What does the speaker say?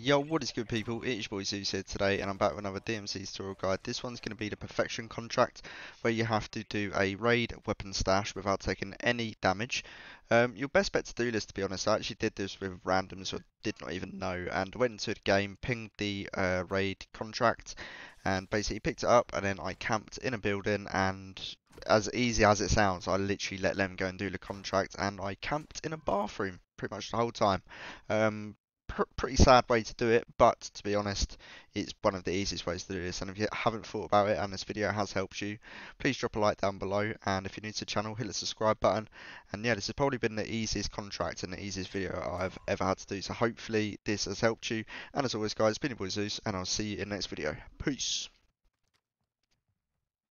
Yo, what is good people? It is your boy Zeus here today and I'm back with another DMZ tutorial guide. This one's going to be the perfection contract where you have to do a raid weapon stash without taking any damage. Um, your best bet to do this to be honest, I actually did this with random so I did not even know and went into the game, pinged the uh, raid contract and basically picked it up and then I camped in a building and as easy as it sounds, I literally let them go and do the contract and I camped in a bathroom pretty much the whole time. Um, pretty sad way to do it, but to be honest, it's one of the easiest ways to do this. And if you haven't thought about it and this video has helped you, please drop a like down below. And if you're new to the channel, hit the subscribe button. And yeah, this has probably been the easiest contract and the easiest video I've ever had to do. So hopefully this has helped you. And as always, guys, it's been your boy Zeus, and I'll see you in the next video. Peace.